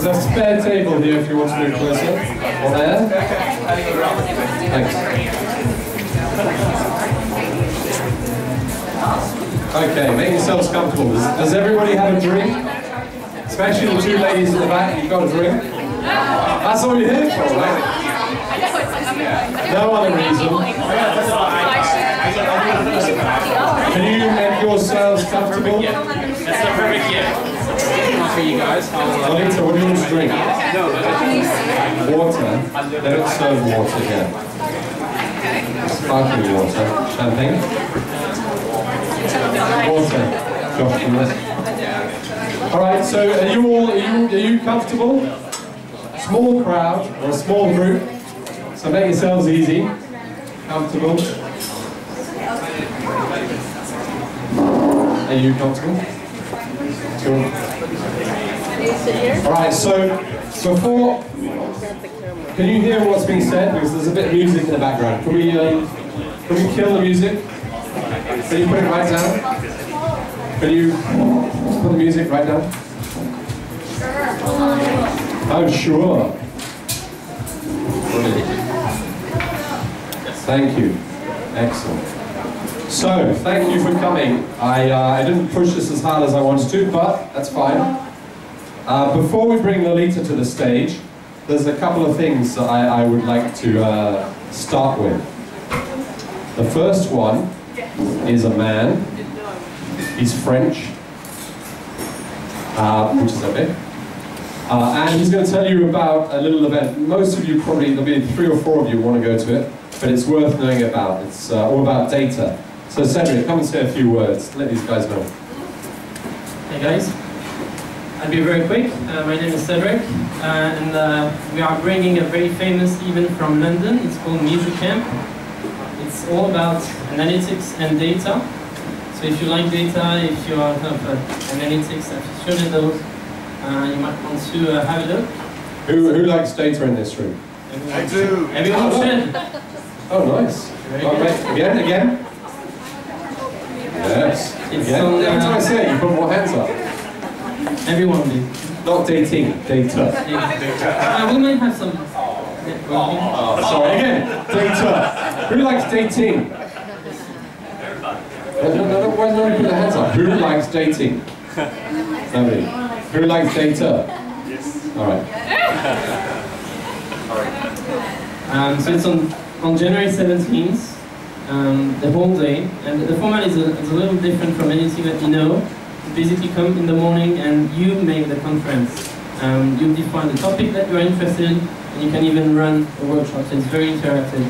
There's a spare table here if you want to move closer. There. Thanks. Okay, make yourselves comfortable. Does, does everybody have a drink? Especially the two ladies in the back, you've got a drink? That's all you're here for, right? No other reason. Can you make yourselves comfortable? That's the perfect gift for you guys. Anita, what do you want to drink? Water. They don't serve water here. Sparkling water. Champagne? Water. Josh, can this? All right, so are you all, are you, are you comfortable? Small crowd, or a small group. So make yourselves easy. Comfortable. Are you comfortable? Cool. All right, so before, can you hear what's being said? Because there's a bit of music in the background. Can we, uh, can we kill the music? Can you put it right down? Can you put the music right down? Oh, sure. Thank you. Excellent. So, thank you for coming. I, uh, I didn't push this as hard as I wanted to, but that's fine. Uh, before we bring Lolita to the stage, there's a couple of things that I, I would like to uh, start with. The first one is a man. He's French, uh, which is okay. Uh, and he's going to tell you about a little event. Most of you probably, there'll be three or four of you want to go to it, but it's worth knowing about. It's uh, all about data. So Cedric, come and say a few words. Let these guys know. Hey guys, I'll be very quick. Uh, my name is Cedric, uh, and uh, we are bringing a very famous event from London. It's called Measure Camp. It's all about analytics and data. So if you like data, if you are kind of uh, analytics aficionados, uh, you might want to uh, have a look. Who, who likes data in this room? I do. Everyone should. Oh, nice. Oh, Again, again. Yes. It's Again. on, Every time I say it, you put more hands up. Everyone did. Not dating, data. Uh, we might have some networking. Oh, sorry, again, data. Who likes dating? No, no, no, no, why nobody put their hands up? Who likes dating? Nobody. Who likes data? Yes. All right. Um, so it's on, on January 17th, um, the whole day, and the format is a, is a little different from anything that you know. You basically come in the morning and you make the conference. Um, you define the topic that you're interested in, and you can even run a workshop, so it's very interactive.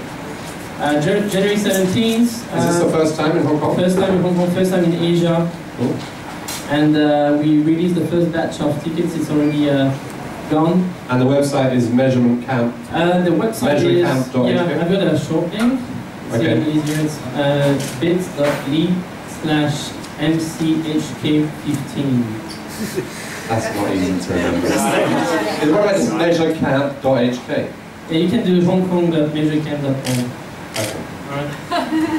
Uh, Jan- January 17th. Is this the uh, first time in Hong Kong? First time in Hong Kong, first time in Asia, Cool. and uh, we released the first batch of tickets. It's already uh, gone. And the website is Measurement Camp. Uh, the website is yeah. I've got a short link. It's Okay. even easier. It's uh, bit.ly slash mchk15. That's not easy to remember. Is what about this measurecamp.hk? Yeah, you can do hongkong.measurecamp.com. Okay. Alright. I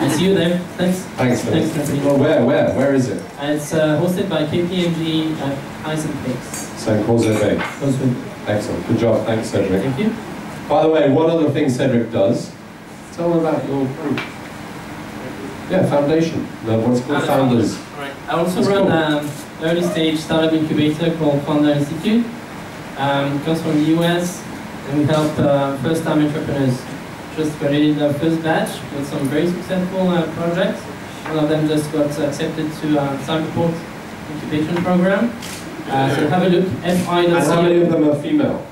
see you there. Thanks. Thanks, Thanks, Natalie. Well, where, where, where is it? Uh, it's uh, hosted by KPMG at Ice and Cakes. St. Paul's Bay. Hosted. Excellent. Good job. Thanks, Cedric. Thank you. By the way, one other thing Cedric does, tell them about your group. Yeah, foundation. No, what's called Founders. Alright. I also That's run cool. an early stage startup incubator called Founder Institute. Um, it comes from the US and we help uh, first time entrepreneurs. Just created our first batch with some very successful uh, projects. One of them just got accepted to uh, Cyberport incubation program. Uh, so have a look, fi.co. And how many of them are female?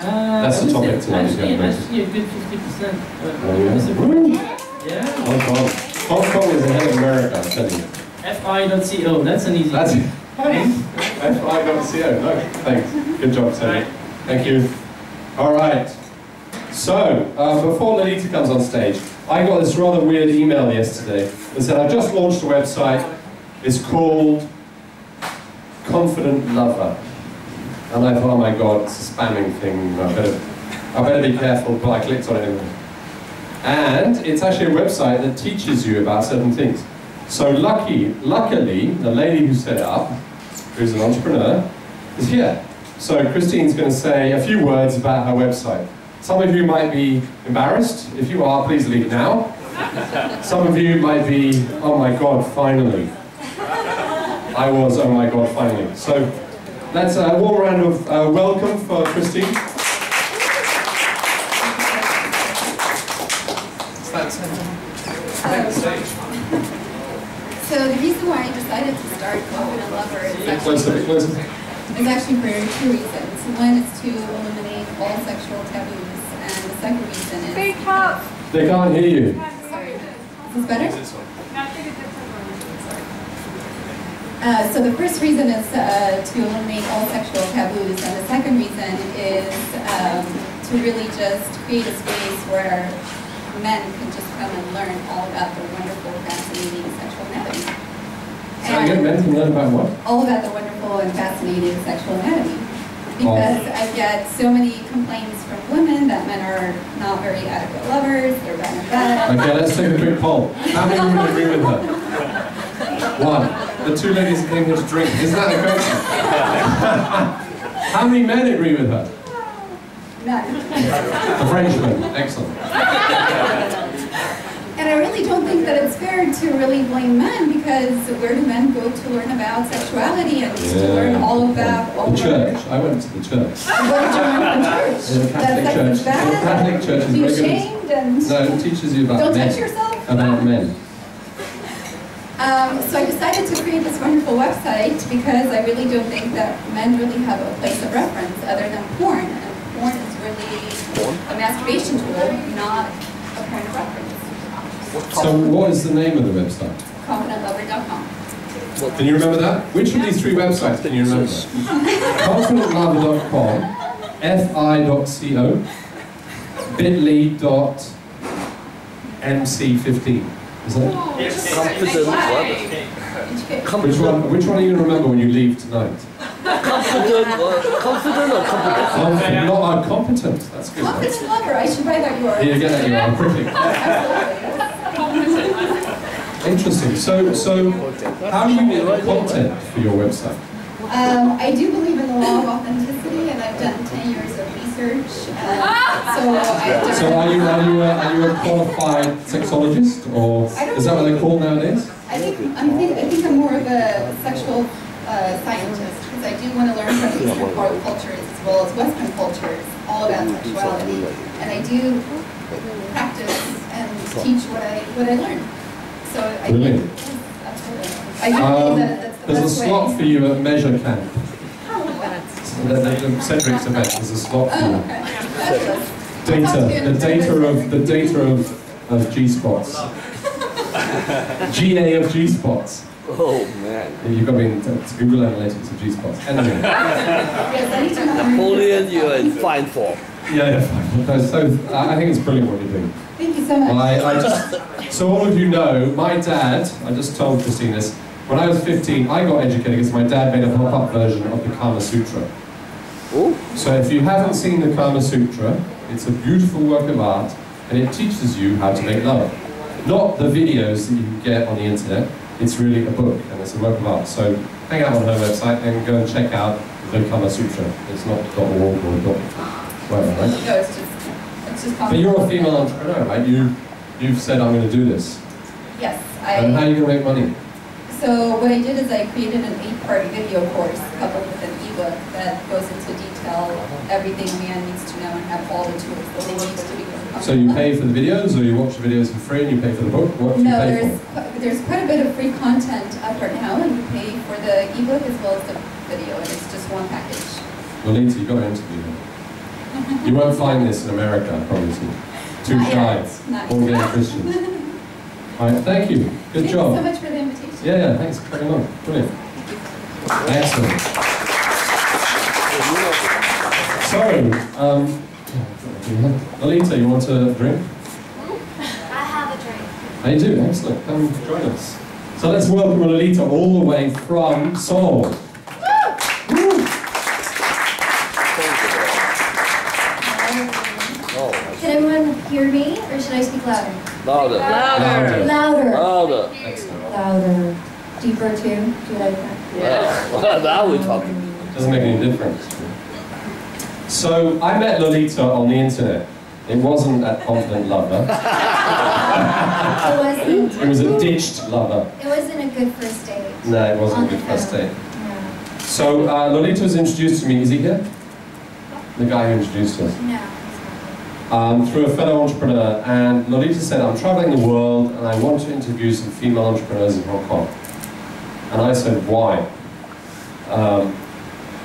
Uh, That's the topic say tonight, Actually, actually a good 50%. Uh, Oh, yeah? that's a- Woo! yeah. Hong Kong. Hong Kong is ahead of America, I'm telling you. fi.co, that's an easy That's one. fi.co. No, thanks. Good job, Cedric. Thank you. All right. So, uh, before Lolita comes on stage, I got this rather weird email yesterday that said, I've just launched a website. It's called Confident Lover. And I thought, oh my god, it's a spamming thing. I better, I better be careful, but I clicked on it anyway. And it's actually a website that teaches you about certain things. So lucky, luckily, the lady who set it up, who's an entrepreneur, is here. So Christine's going to say a few words about her website. Some of you might be embarrassed. If you are, please leave now. Some of you might be, oh my god, finally. I was, oh my god, finally. So let's uh, a warm round of uh, welcome for Christine. So the reason why I decided to start Confident Lover is Bit closer, bit actually, closer. is actually for two reasons. One is to eliminate all sexual taboos, and the second reason is... Speak up. They can't hear you. Sorry. Is this better? Uh, so the first reason is uh, to eliminate all sexual taboos, and the second reason is um, to really just create a space where men can just come and learn all about the wonderful, fascinating sexual anatomy. So again, men can learn about what? all about the wonderful and fascinating sexual anatomy. Because I get so many complaints from women that men are not very adequate lovers, they're bad. Okay, let's take a quick poll. How many women agree with her? One. The two ladies came here to drink. Isn't that a question? How many men agree with her? None. The Frenchman. Excellent. And I really don't think that it's fair to really blame men because where do men go to learn about sexuality and to learn all about all The church. I went to the church. What did you learn from church? In the Catholic That Church. bad? The Catholic Church is Be regular- ashamed and No, it teaches you about don't men. touch yourself? About men. Um, so I decided to create this wonderful website because I really don't think that men really have a place of reference other than porn. And porn is really a masturbation tool, not a point of reference. So what is the name of the website? ConfidentLover.com. Can you remember that? Which of these three websites can you remember? ConfidentLover.com, fi.co, bit.ly.mc15. Is that it? Confident what? Which one, which one are you going to remember when you leave tonight? Confident what? Confident or competent? Confident, not uh, competent. That's good. Confident Lover, I should buy that URL. Here, get that URL quickly. Absolutely. Interesting. So, so how do you get content for your website? Um, I do believe in the law of authenticity, and I've done 10 years of research. Uh, so I've. So are you are you a, are you a qualified sexologist, or is that what they're called nowadays? I think I'm think, I think I'm more of a sexual uh, scientist because I do want to learn from Eastern cul- cultures as well as Western cultures all about sexuality, and I do practice and teach what I what I learn. So I Brilliant. think yes, absolutely. I do Um, believe that that's the there's a slot way. for you at Measure Camp. Oh, that's- The, the, the Cedric's event. There's a slot for oh, you. okay. Fabulous. Data, the data of the data of, of G spots. GA of G spots. Oh man. You've got to be in Google Analytics of G spots. Anyway, Yes, I need. Napoleon, you are in fine form. yeah, yeah. fine. So I I think it's brilliant what you're doing. Thank you so much. I, I just, so all of you know, my dad, I just told Christine this, when I was 15, I got educated because my dad made a pop-up version of the Kama Sutra. Oh, So if you haven't seen the Kama Sutra, it's a beautiful work of art, and it teaches you how to make love. Not the videos that you get on the internet, it's really a book, and it's a work of art. So hang out on her website and go and check out the Kama Sutra. It's not .org or dot whatever, right? No, it's just, it's just. But you're a female entrepreneur, right? You, you've said, I'm going to do this. Yes, And how are you going to make money? So what I did is I created an eight-part video course coupled with an ebook that goes into detail everything man needs to know and have all the tools that they need to become. So you pay for the videos, or you watch the videos for free and you pay for the book? What No, there's, qu- there's quite a bit of free content up right now, and you pay for the ebook as well as the video, and it's just one package. Lolita, you've got to interview her. You won't find this in America, I promise you. Too shy. All gay Christians. All right, thank you. Good Thank job. you so much for the invitation. Yeah, yeah, thanks for coming on. Brilliant. Excellent. So, um, Lolita, you want to drink? I have a drink. I do, excellent. Come join us. So let's welcome Lolita all the way from Seoul. Woo! oh, Can everyone hear me, or should I speak louder? Louder. Louder. Louder. Louder. Excellent. Louder. Deeper too. Do you like that? Yeah. now we're talking. Doesn't make any difference. So I met Lolita on the internet. It wasn't at Confident Lover. It wasn't. It was a ditched lover. It wasn't a good first date. No, it wasn't a good first date. No. So uh, Lolita was introduced to me. Is he here? The guy who introduced us. No. Um, through a fellow entrepreneur, and Lolita said, I'm traveling the world and I want to interview some female entrepreneurs in Hong Kong. And I said, why? Um,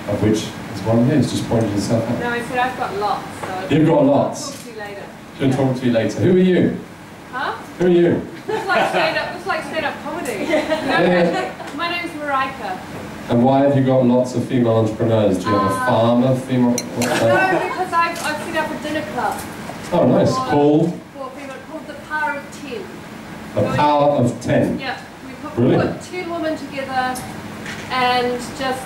of which is one here, he's just pointed himself No. I said I've got lots. So You've got lots. I'll lots. Talk to you later. She'll talk to you later. Who are you? Huh? Who are you? It's like stand up. It's like stand up comedy. No, Yeah. actually, my name's Marika. And why have you got lots of female entrepreneurs? Do you have a Uh, farm of female? No, because I've, I've up a dinner club Oh, nice. Called for female called the Power of Ten. The Power of Ten. Yeah, we put, Brilliant. put ten women together and just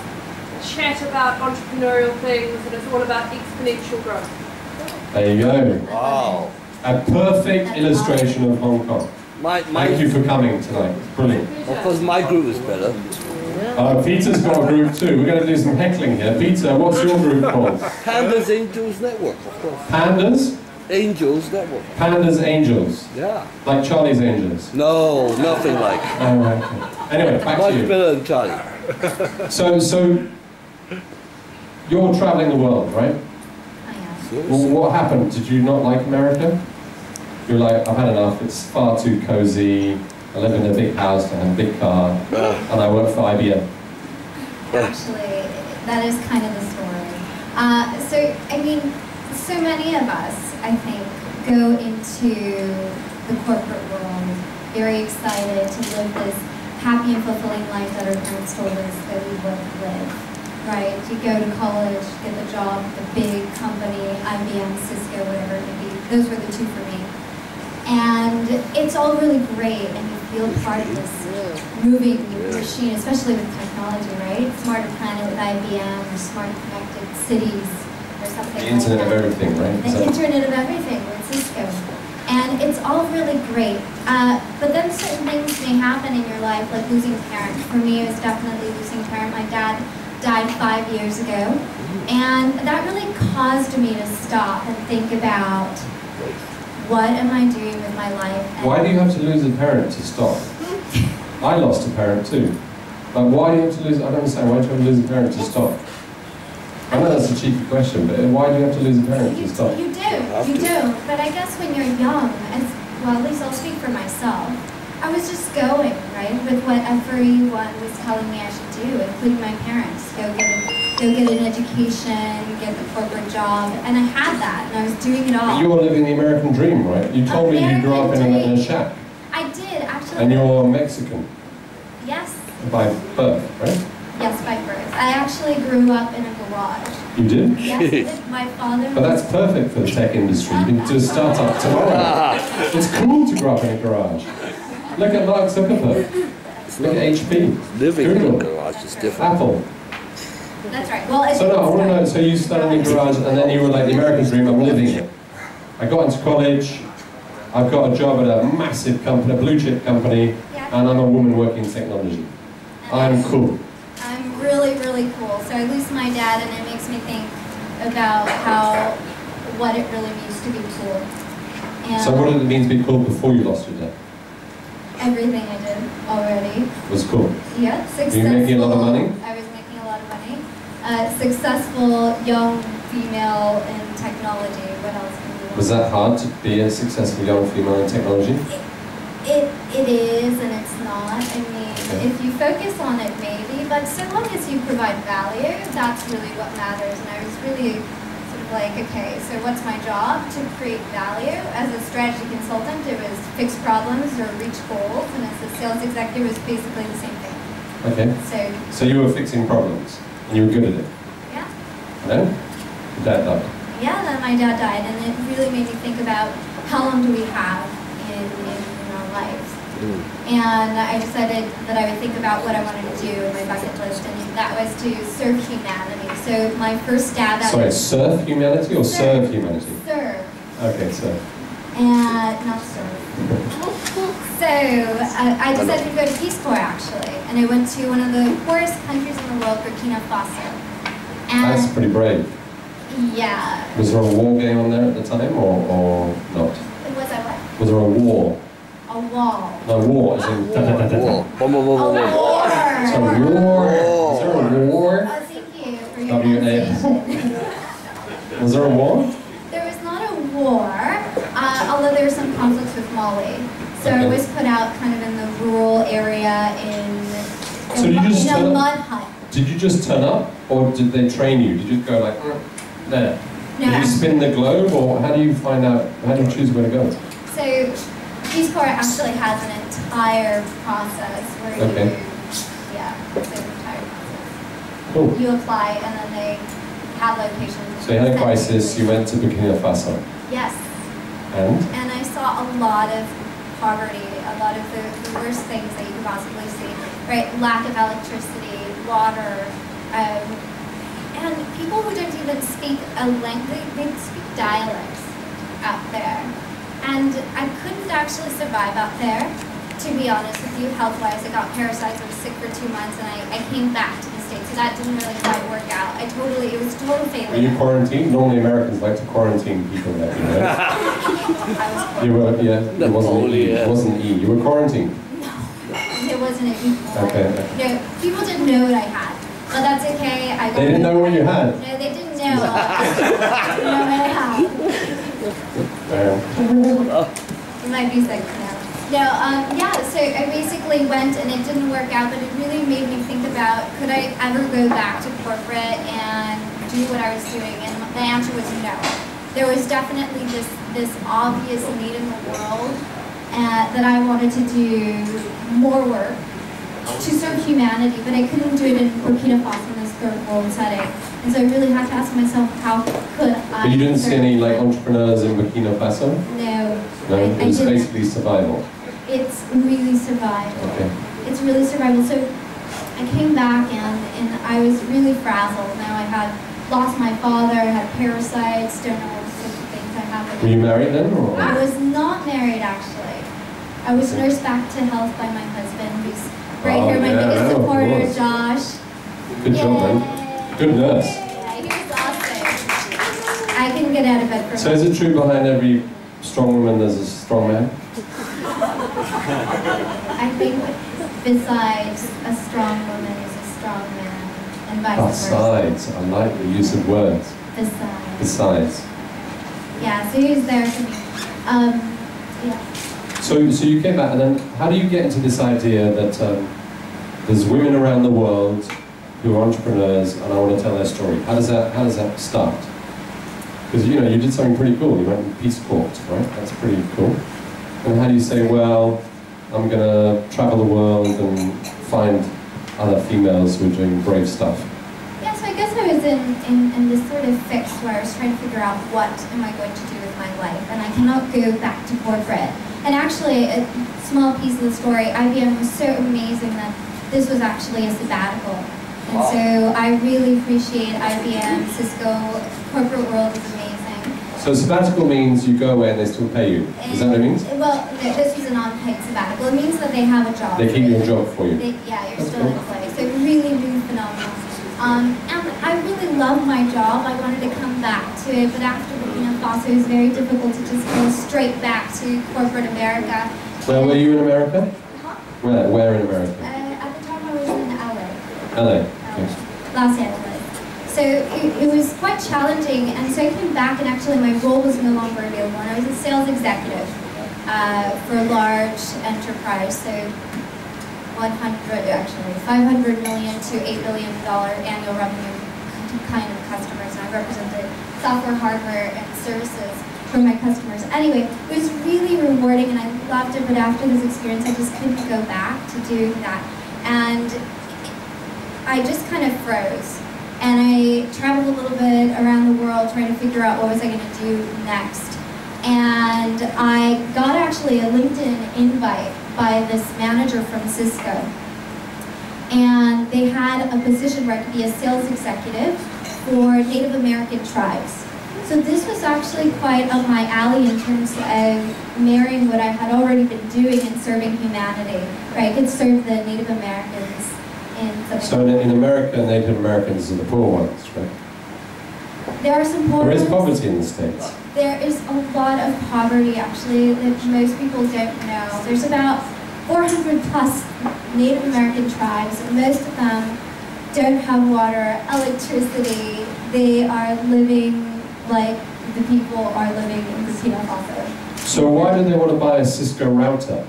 chat about entrepreneurial things, and it's all about exponential growth. There you go. Wow. A perfect illustration of Hong Kong. My, my, Thank you for coming tonight. Brilliant. of course, my group is better. Uh, Peter's got a group too. We're going to do some heckling here. Peter, what's your group called? Pandas Angels Network, of course. Pandas? Angels Network. Pandas Angels. Yeah. Like Charlie's Angels. No, nothing like. Oh, okay. Anyway, back Much to you. better than Charlie. So, so you're traveling the world, right? I am. Yes. Well, what happened? Did you not like America? You're like, I've had enough. It's far too cozy. I live in a big house. and a big car, Uh, and I work for IBM. Actually, that is kind of the story. Uh, so, I mean, so many of us, I think, go into the corporate world very excited to live this happy and fulfilling life that our parents told us that we would live. Right? You go to college, get the job, the big company, IBM, Cisco, whatever it may be. Those were the two for me. And it's all really great, and you feel part of this moving machine, especially with technology, right? Smarter Planet with IBM, or Smart Connected Cities, or something The Internet like of. Everything, right? The that- Internet of Everything with Cisco. And it's all really great. Uh, but then certain things may happen in your life, like losing a parent. For me, it was definitely losing a parent. My dad died five years ago. And that really caused me to stop and think about what am I doing with my life? and- Why do you have to lose a parent to stop? I lost a parent too. But why do you have to lose? I don't understand. Why do you have to lose a parent to stop? I know that's a cheeky question, but why do you have to lose a parent You, to stop? you do, have you do. But I guess when you're young, as well, at least I'll speak for myself. I was just going right with what everyone was telling me I should do, including my parents. Go get a, go get an education, get the corporate job, and I had that, and I was doing it But all. you're living the American dream, right? You told me you grew up in a, in a shack, I did actually. and you're Mexican yes, by birth, right? yes, by birth. I actually grew up in a garage. You did? Yes, my father. But that's perfect for the tech industry. You can do a startup tomorrow. It's cool to grow up in a garage. Look at Mark Zuckerberg. Look at HP. Living in a Google. garage is different. Apple. That's right. Well, it's So no, I want to know. So you started in the garage, and then you were like the American dream. I'm living it. I got into college. I've got a job at a massive company, a blue chip company, and I'm a woman working in technology. I'm cool. I'm really, really cool. So I lose my dad, and it makes me think about how what it really means to be cool. And So what did it mean to be cool before you lost your dad? everything I did already. Was cool. Yeah, Were successful. you making a lot of money? I was making a lot of money. Uh, successful young female in technology. What else can you? Was that hard to be a successful young female in technology? It, it is and it's not. I mean, Okay. if you focus on it, maybe, but so long as you provide value, that's really what matters. And I was really sort of like, okay, so what's my job? To create value. As a strategy consultant, it was fix problems or reach goals, and as a sales executive, it was basically the same thing. Okay. So, So you were fixing problems, and you were good at it. yeah. No? Your dad died. Yeah, then my dad died, and it really made me think about how long do we have in, in, in our lives. Mm. And I decided that I would think about what I wanted to do in my bucket list, and that was to serve humanity. So my first stab at Sorry, surf humanity or serve humanity? serve Okay, so and not serve. So uh, I decided to go to Peace Corps actually, and I went to one of the poorest countries in the world, Burkina Faso. And that's pretty brave. Yeah. Was there a war going on there at the time, or, or not? Was I what? Was there a war? A wall. No, war, as in da, da, da, da, da. Whoa. Whoa, whoa, whoa, A whoa, whoa. Is there a war. war? Is there a war? Oh, thank you for your W A. pronunciation. Was there a war? Just turn up- Did you just turn up, or did they train you? Did you go like, "Mm, there? No, Did you spin the globe, or how do you find out, how do you choose where to go? so Peace Corps actually has an entire process where Okay. you, yeah, it's an entire process. Cool. You apply and then they have locations. So you had a crisis, you went to Burkina Faso, Yes, and? and I saw a lot of poverty, a lot of the, the worst things that you could possibly see, right? Lack of electricity, water, um, and people who don't even speak a language, they speak dialects out there. And I couldn't actually survive out there, to be honest with you, health-wise. I got parasites, I was sick for two months, and I, I came back to the States, so that didn't really quite work out. I totally, it was total failure. Were you quarantined? Normally Americans like to quarantine people there, you know? I was You were, yeah, it wasn't only, E, it yeah. wasn't E, you were quarantined. Wasn't an equal. Okay. No, people didn't know what I had. But that's okay. I They didn't know what you had. No, they didn't know. Didn't know what I had. Be sick now. No, um, yeah, so I basically went and it didn't work out, but it really made me think about could I ever go back to corporate and do what I was doing? And the answer was no. There was definitely this, this obvious need in the world uh, that I wanted to do more work to serve humanity, but I couldn't do it in Burkina Faso in this third world setting. And so I really had to ask myself, how could I? But you didn't see any like entrepreneurs in Burkina Faso? No. No, I- it was basically survival. It's really survival. Okay. It's really survival. So I came back and, and I was really frazzled. Now I had lost my father, I had parasites, don't know what sort of things I have. Were you married then, or? I was not married actually. I was nursed back to health by my husband, who's right Oh, here, my yeah, biggest supporter. Josh. Good job, man. Good nurse. Yeah, he was awesome. I couldn't get out of bed for So is it true behind every strong woman there's a strong man? I think besides a strong woman is a strong man, and vice versa. Besides, I like the use of words. Besides. Besides. Yeah, so he was there for me. Um, yeah. So, so you came back, and then how do you get into this idea that um, there's women around the world who are entrepreneurs, and I want to tell their story? How does that How does that start? Because you know you did something pretty cool. You went to Peace Corps, right? That's pretty cool. And how do you say, well, I'm gonna travel the world and find other females who are doing brave stuff? Yeah, so I guess I was in, in, in this sort of fix where I was trying to figure out what am I going to do with my life, and I cannot go back to corporate. And actually, a small piece of the story, IBM was so amazing that this was actually a sabbatical. And so I really appreciate IBM, Cisco, corporate world is amazing. So sabbatical means you go away and they still pay you. Is that what it means? Well, this was an on-paid sabbatical. It means that they have a job. They keep you. your job for you. They, yeah, you're That's still in cool. play. So really, really phenomenal. Um, and I really love my job. I wanted to come back to it, but after working Burkina Faso, it was very difficult to just go straight back to corporate America. Where were you in America? Where? Where in Uh, America? at the time, I was in LA. LA. um, Okay. Los Angeles. So it, it was quite challenging, and so I came back, and actually my role was no longer available. And I was a sales executive uh, for a large enterprise, so 100 actually 500 million to 8 billion dollar annual revenue kind of customers, and I represented software, hardware, and services for my customers. Anyway, it was really rewarding, and I loved it. But after this experience, I just couldn't go back to doing that, and I just kind of froze. And I traveled a little bit around the world trying to figure out what was I going to do next. And I got actually a LinkedIn invite by this manager from Cisco. And they had a position where I could be a sales executive for Native American tribes. So this was actually quite up my alley in terms of marrying what I had already been doing and serving humanity. Right, I could serve the Native Americans in So in, in America, Native Americans are the poor ones, right? There are some There is poverty in the States. There is a lot of poverty actually that most people don't know. There's about 400 plus Native American tribes. And most of them don't have water, electricity. They are living like the people are living in the Burkina Faso. So why do they want to buy a Cisco router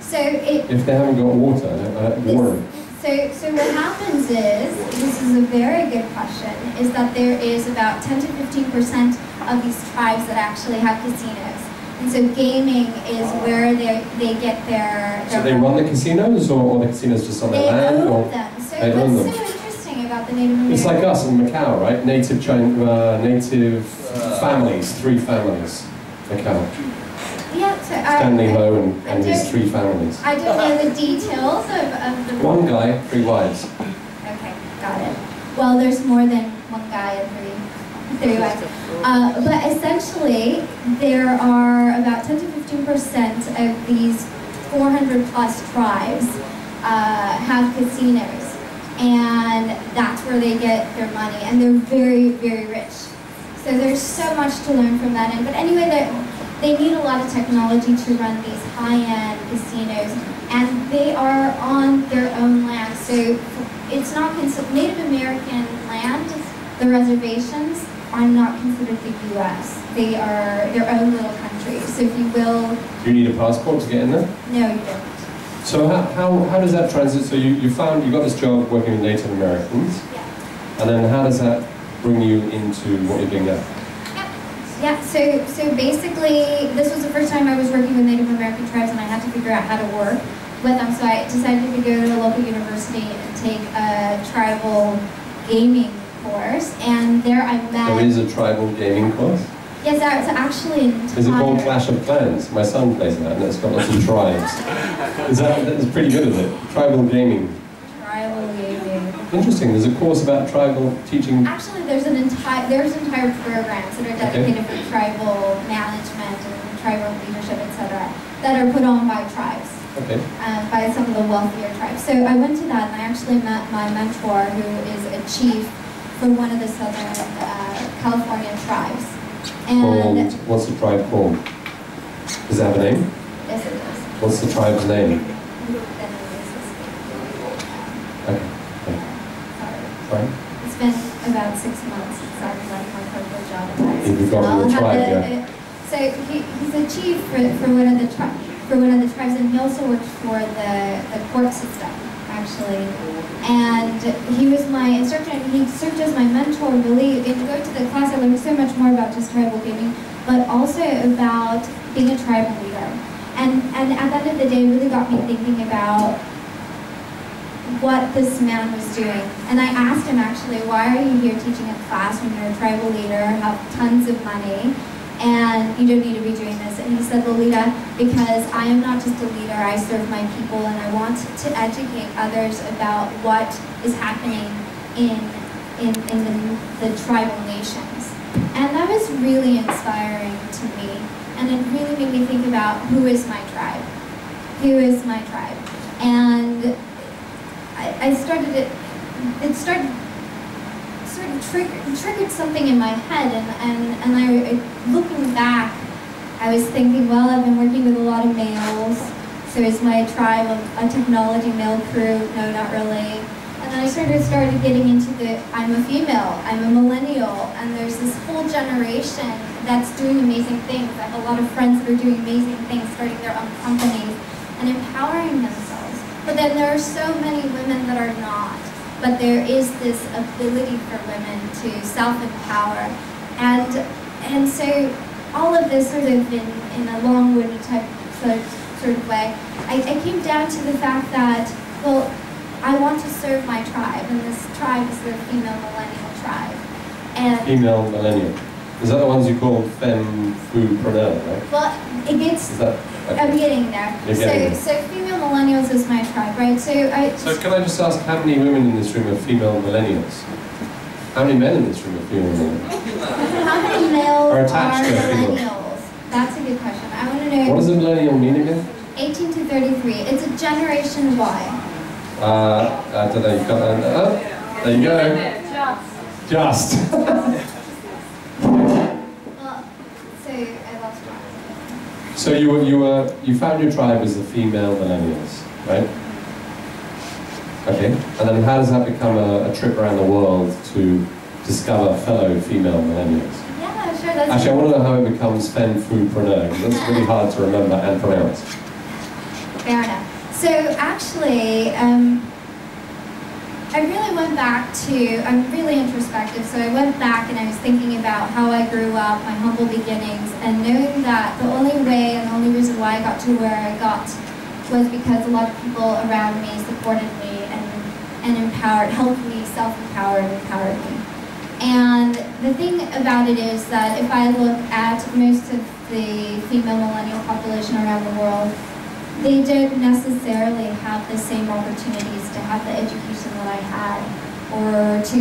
So it if they haven't got water? Uh, water. So, so what happens is, this is a very good question, is that there is about 10 to 15 percent of these tribes that actually have casinos. And so gaming is where they, they get their... So their they run the casinos, or, or the casinos just on They their land? own Or them. So they own what's them. so interesting about the Native American... it's like us in Macau, right? Native China, uh, native families, three families. Macau. Stanley Ho and, and his three families. I don't know the details of, of the... One guy, three wives. Okay, got it. Well, there's more than one guy and three, three wives. Uh, but essentially, there are about 10 to 15 percent of these 400 plus tribes uh, have casinos, and that's where they get their money, and they're very, very rich. So there's so much to learn from that end. But anyway, they they need a lot of technology to run these high-end casinos, and they are on their own land. So it's not considered Native American land. The reservations are not considered the U.S. They are their own little country. So if you will, Do you need a passport to get in there? no, you don't. So how, how, how does that transit? So you, you found, you got this job working with Native Americans, Yeah. and then how does that bring you into what you're doing now? Yeah, so so basically, this was the first time I was working with Native American tribes, and I had to figure out how to work with them. So I decided to go to a local university and take a tribal gaming course, and there I met. There is a tribal gaming course. Yes, that's actually an Is it called Clash of Clans? My son plays that, and it's got lots of tribes. Is that that's pretty good, is it? Tribal gaming. tribal gaming. Interesting. There's a course about tribal teaching. Actually, there's an entire there's entire programs that are dedicated for tribal management and tribal leadership, etc., that are put on by tribes. Okay. um, by some of the wealthier tribes. So I went to that and I actually met my mentor who is a chief for one of the southern uh, California tribes. Called. And What's the tribe called? Does it have a name? yes, it does. What's the tribe's name? Then it is- Okay. okay. Fine. It's been about six months since I resigned my corporate job. at Tyson. the tribe, yeah. So he, he's a chief for, for one of the tri- for one of the tribes, and he also works for the, the court system, actually. And he was my instructor, and he served as my mentor, really. In going to the class, I learned so much more about just tribal gaming, but also about being a tribal leader. And, and at the end of the day, it really got me thinking about what this man was doing. And I asked him actually, why are you here teaching a class when you're a tribal leader, have tons of money, and you don't need to be doing this? And he said, Lolita, because I am not just a leader, I serve my people, and I want to educate others about what is happening in, in, in the, the tribal nations. And that was really inspiring to me. And it really made me think about who is my tribe? Who is my tribe? And I, I started it, it started sort of triggered, triggered something in my head and, and, and I, I- looking back, I was thinking, well, I've been working with a lot of males, so is my tribe a, a technology male crew? No, not really. And then I sort of started getting into the, I'm a female, I'm a millennial, and there's this whole generation that's doing amazing things. I have a lot of friends that are doing amazing things, starting their own companies and empowering themselves. But then there are so many women that are not. But there is this ability for women to self-empower. And, and so all of this sort of in, in a long-winded type sort of, sort of way, I, I came down to the fact that, well, I want to serve my tribe, and this tribe is the female millennial tribe. And Female millennial. Is that the ones you call femme fou preneur, right? well, it gets Is that? I'm getting there. You're getting so, so female millennials is my tribe, right? So I. So can I just ask how many women in this room are female millennials? How many men in this room are female millennials? How many males Are are, attached to a female. millennials? That's a good question. I want to know. What know. does a millennial mean again? 18 to 33. It's a generation Y. Uh, I don't know, you've got that. Oh, there you go. Just. Just. I lost track. So you were, you were, you found your tribe as the female millennials, right? Okay, and then how does that become a, a trip around the world to discover fellow female millennials? Yeah, sure. That's Actually, I want to know how it becomes Femfupreneur, because that's really hard to remember and pronounce. Fair enough. So actually, um, I really went back to, I'm really introspective, so I went back and I was thinking about how I grew up, my humble beginnings, and knowing that the only way and the only reason why I got to where I got was because a lot of people around me supported me and, and empowered, helped me self-empower and empowered me. And the thing about it is that if I look at most of the female millennial population around the world, they don't necessarily have the same opportunities to have the education that I had or to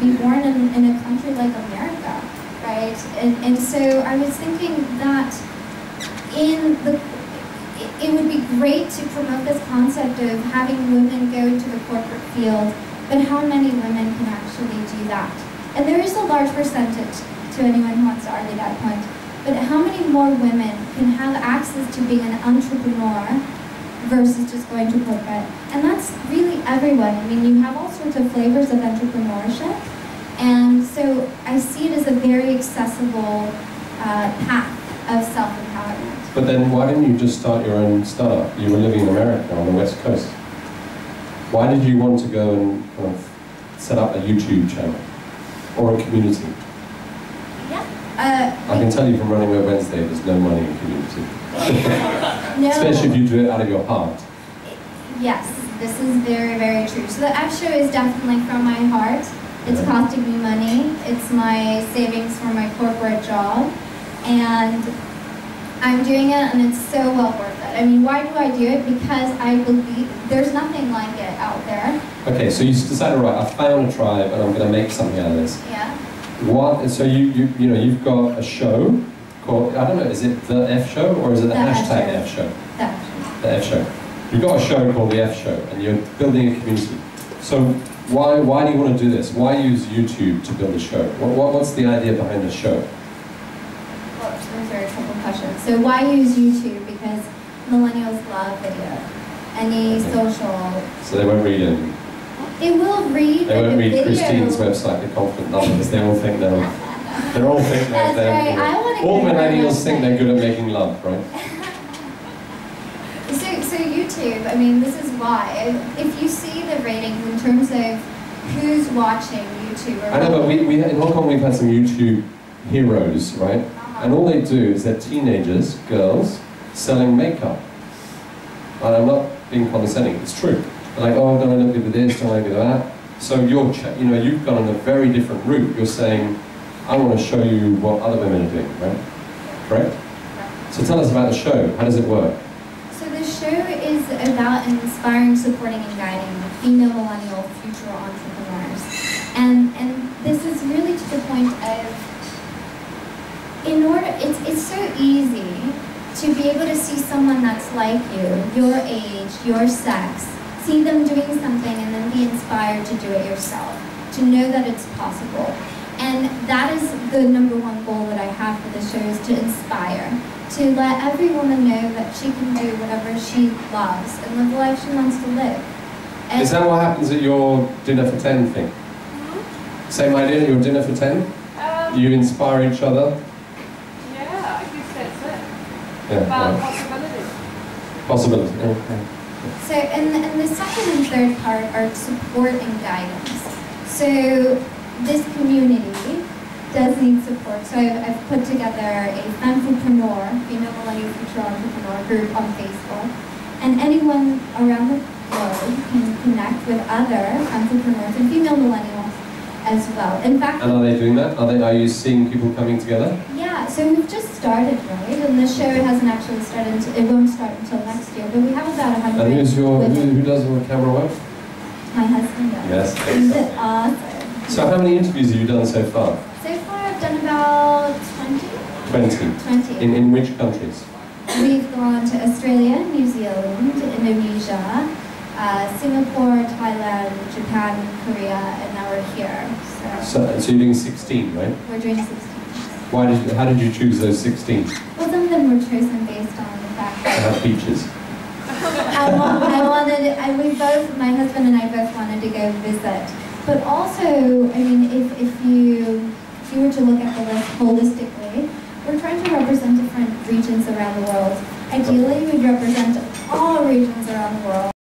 be born in, in a country like America, right? And, and so I was thinking that in the it- would be great to promote this concept of having women go into the corporate field, but how many women can actually do that? And there is a large percentage to anyone who wants to argue that point. But how many more women can have access to being an entrepreneur versus just going to corporate? And that's really everyone. I mean, you have all sorts of flavors of entrepreneurship. And so I see it as a very accessible uh, path of self-empowerment. But then why didn't you just start your own startup? You were living in America on the West Coast. Why did you want to go and kind of set up a YouTube channel or a community? Uh, I can tell you from running Web Wednesday, there's no money in community, no. especially if you do it out of your heart. Yes, this is very, very true. So the F show is definitely from my heart. It's Yeah. costing me money. It's my savings for my corporate job. And I'm doing it and it's so well worth it. I mean, why do I do it? Because I believe there's nothing like it out there. Okay, so you decided, right, I found a tribe and I'm going to make something out of this. Yeah. What? So you, you, you know, you've got a show called I don't know, is it the F Show or is it the, The F hashtag Show. F Show? The F Show. You've got a show called the F Show, and you're building a community. So why why do you want to do this? Why use YouTube to build a show? What, what what's the idea behind the show? Well, those are a couple questions. So why use YouTube? Because millennials love video. Any Okay. social. So they won't read anything. They will read. They won't read video- Christine's website, The Confident Numbers. They all think they're They're all think they're, That's they're right. All millennials think they're good at making love, right? So, so YouTube, I mean, this is why. If you see the ratings in terms of who's watching YouTube, or I know, but we, we in Hong Kong we've had some YouTube heroes, right? Uh-huh. And all they do is they're teenagers, girls, selling makeup. And I'm not being condescending, it's true. Like, oh, don't I look good with this, don't I look good with that? So you're, you know, you've gone on a very different route. You're saying, I want to show you what other women are doing, right? Correct? So tell us about the show. How does it work? So the show is about inspiring, supporting, and guiding female millennial future entrepreneurs. And and this is really to the point of in order it's it's so easy to be able to see someone that's like you, your age, your sex, see them doing something and then be inspired to do it yourself, to know that it's possible. And that is the number one goal that I have for the show is to inspire, to let every woman know that she can do whatever she loves and live the life she wants to live. And Is that what happens at your dinner for 10 thing? Same idea your dinner for 10? Um, You inspire each other? yeah, I guess that's it. Yeah, About right. possibilities. Possibility. Okay. So, and, and the second and third part are support and guidance. So, this community does need support. So, I've, I've put together a Femfupreneur, female millennial future entrepreneur group on Facebook. And anyone around the globe can connect with other entrepreneurs and female millennials as well. In fact, And are they doing that? Are they? Are you seeing people coming together? So we've just started, right? And the show hasn't actually started, until, it won't start until next year, but we have about 100 And who's your who, who does the camera work? My husband does. Yes. He's awesome. So how many interviews have you done so far? So far I've done about 20. Twenty. 20. In in which countries? We've gone to Australia, New Zealand, Indonesia, uh, Singapore, Thailand, Japan, Korea, and now we're here. So So, so you're doing sixteen, right? we're doing 16. Why did, how did you choose those 16 Well, some of them were chosen based on the fact that have beaches? I, wa- I wanted, I, we both, my husband and I both wanted to go visit. But also, I mean, if, if you, if you were to look at the list holistically, we're trying to represent different regions around the world. Ideally, we'd represent all regions around the world.